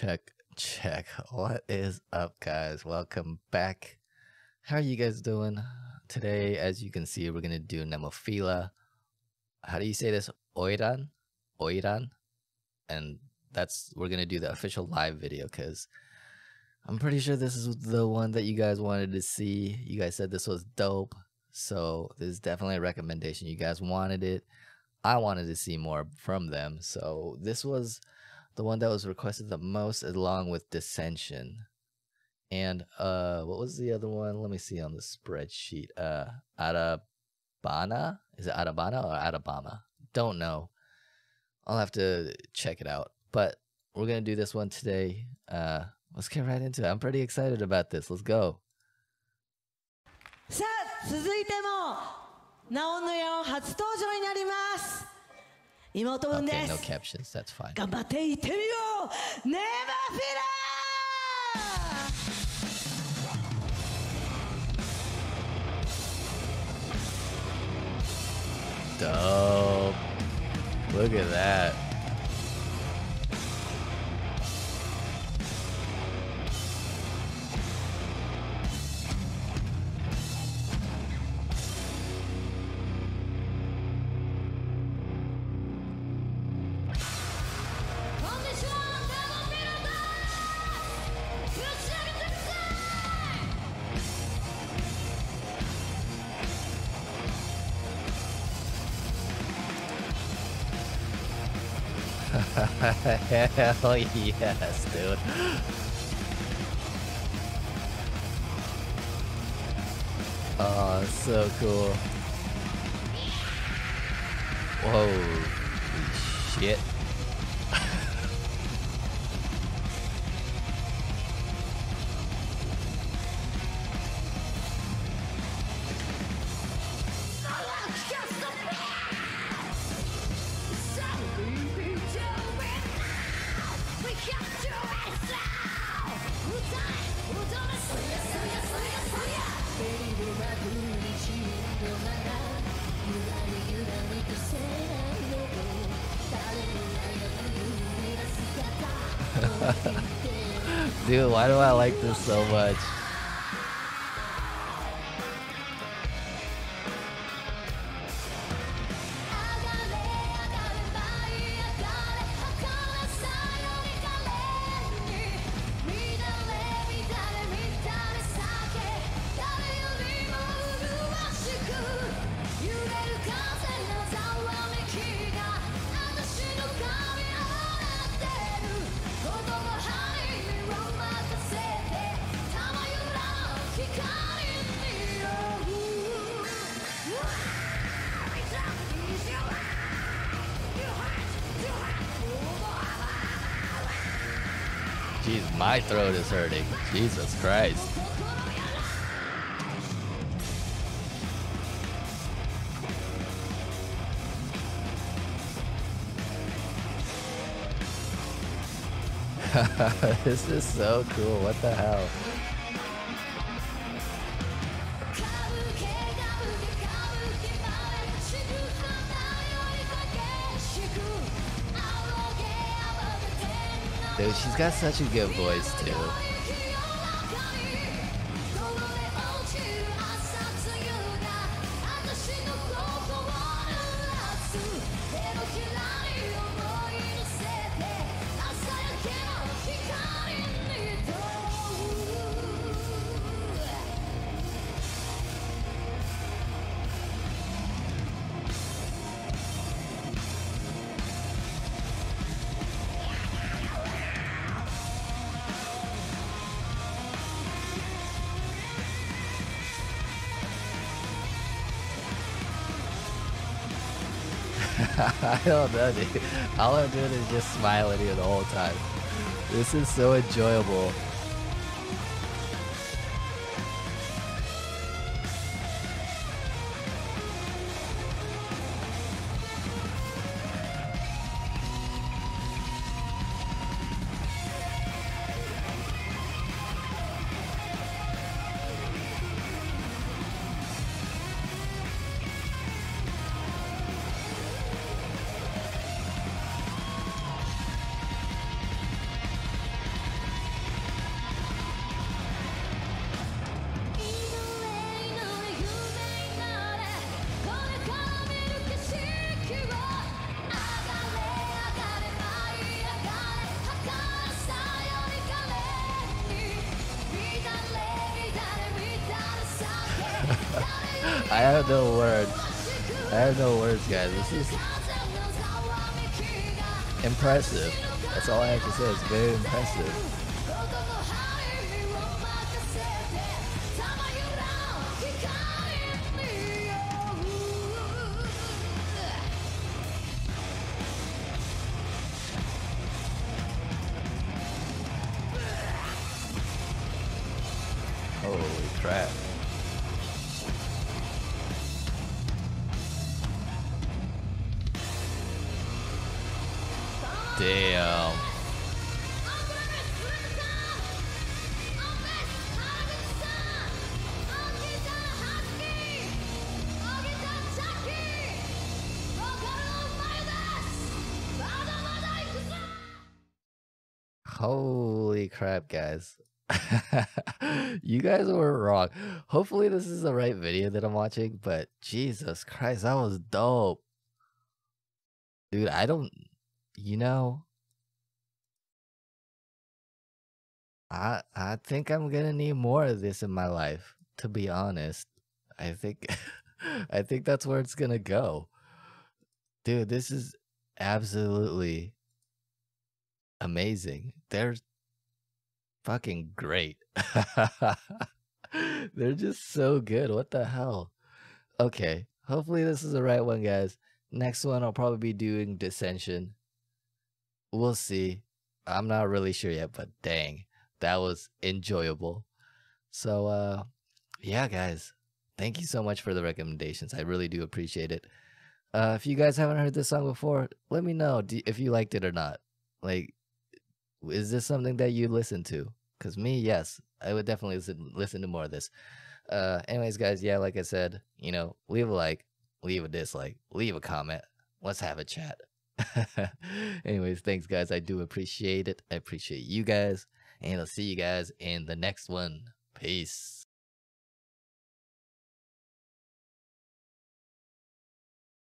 Check, check. What is up, guys? Welcome back. How are you guys doing? Today, as you can see, we're to do Nemophila. How do you say this? Oiran? Oiran? And that's, we're to do the official live video because I'm pretty sure this is the one that you guys wanted to see. You guys said this was dope. So this is definitely a recommendation. You guys wanted it. I wanted to see more from them. So this was the one that was requested the most along with dissension and uh what was the other one let me see on the spreadsheet uh Arabana is it Arabana or Alabama don't know I'll have to check it out but we're gonna do this one today uh let's get right into it I'm pretty excited about this let's go さあ続いてもナオヌヤオ初登場になります 妹分で okay す、 no captions that's fine 頑張っていってみようネバフィラ dope look at that Hell yes, dude. Oh, so cool. Whoa. Shit. Dude, why do I like this so much? My throat is hurting. Jesus Christ. this is so cool. What the hell? Dude, she's got such a good voice too. I don't know, dude. All I'm doing is just smiling here the whole time. This is so enjoyable. I have no words. I have no words, guys. This is impressive. That's all I have to say. It's very impressive. Holy crap. Holy crap, guys. you guys were wrong. Hopefully, this is the right video that I'm watching, but Jesus Christ, that was dope. Dude, I don't, you know, I I think I'm gonna need more of this in my life, to be honest. I think I think that's where it's gonna go. Dude, this is absolutely amazing. They're fucking great. They're just so good. What the hell? Okay, hopefully this is the right one, guys. Next one, I'll probably be doing Dissension. We'll see. I'm not really sure yet, but dang, that was enjoyable. So, uh, yeah, guys, thank you so much for the recommendations. I really do appreciate it. Uh, if you guys haven't heard this song before, let me know if you liked it or not. Like, is this something that you listen to? Because me, yes, I would definitely listen, listen to more of this. Uh, anyways, guys, yeah, like I said, you know, leave a like, leave a dislike, leave a comment. Let's have a chat. anyways, thanks, guys. I do appreciate it. I appreciate you guys. And I'll see you guys in the next one. Peace.